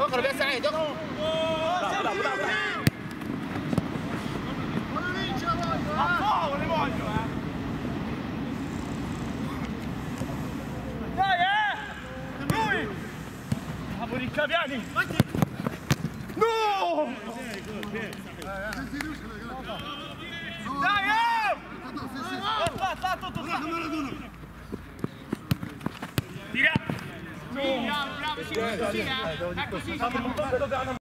اخرج يا سعيد اخرج Caviani! No! Dai, eh! Sta, sta, tutto, sta. Tira! bravo uscire, uscire, ah, così.